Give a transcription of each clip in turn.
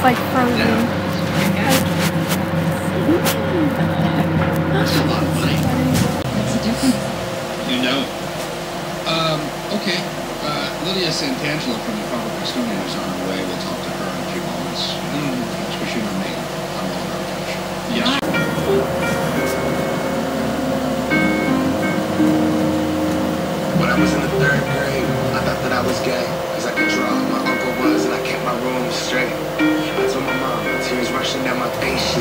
was like frozen. That's a lot of money. You know. Um, okay. Uh, Lydia Santangelo from the Public is on her way. We'll talk to her in a few moments. Mm.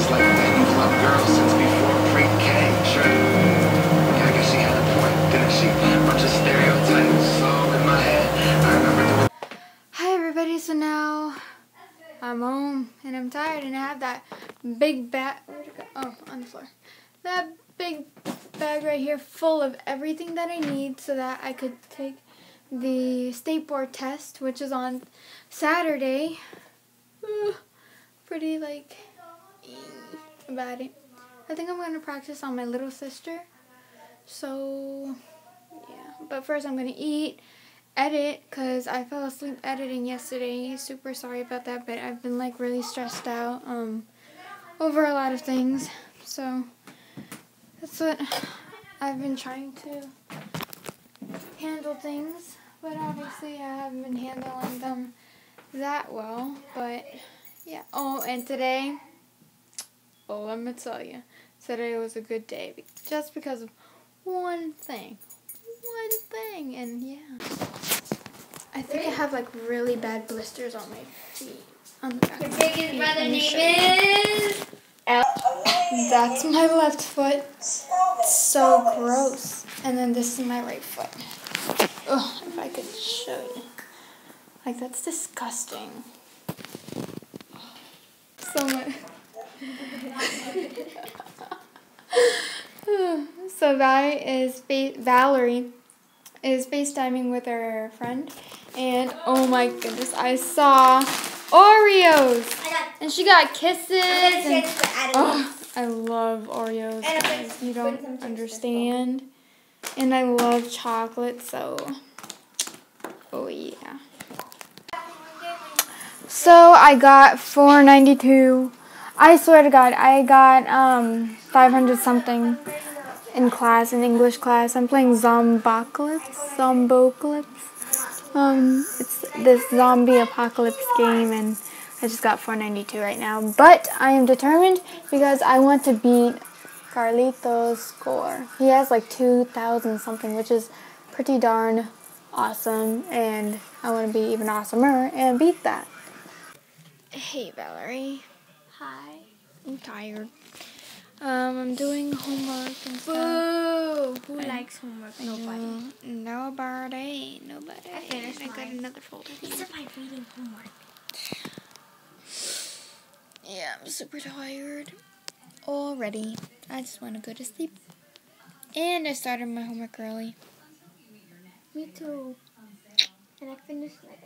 Man, you've loved girls since before pre-K. Sure. Yeah, I guess she had a point, didn't she? Bunch of stereotypes all in my head. I remember doing Hi everybody, so now I'm home and I'm tired and I have that big bag? Oh, on the floor. That big bag right here full of everything that I need so that I could take the state board test, which is on Saturday. Ugh, pretty like about it. I think I'm going to practice on my little sister. So, yeah. But first I'm going to eat edit because I fell asleep editing yesterday. Super sorry about that, but I've been like really stressed out um over a lot of things. So that's what I've been trying to handle things, but obviously I haven't been handling them that well. But yeah. Oh, and today, oh, let me tell you, today was a good day just because of one thing. One thing, and yeah. I think I have like really bad blisters on my feet. On Your biggest brother name is. That's my left foot. It's so gross. And then this is my right foot. Ugh, if I could show you. Like, that's disgusting. So much. So Valerie is Valerie is FaceTiming with her friend, and oh my goodness, I saw Oreos, I and she got kisses. And, share this with Adam. oh, I love Oreos. Guys. You don't understand, and I love chocolate. So, oh yeah. So I got 492. I swear to God, I got um 500 something in class, in English class. I'm playing Zombocalypse. Zombocalypse. Um, it's this zombie apocalypse game, and I just got 492 right now. But I am determined because I want to beat Carlito's score. He has like 2,000 something, which is pretty darn awesome, and I want to be even awesomer and beat that. Hey, Valerie. Hi. I'm tired. Um, I'm doing homework and stuff. Boo! Who I- likes homework? Nobody. Nobody. Nobody. I finished I got another folder. These are my reading homework. Yeah, I'm super tired already. I just want to go to sleep. And I started my homework early. Me too. And I finished like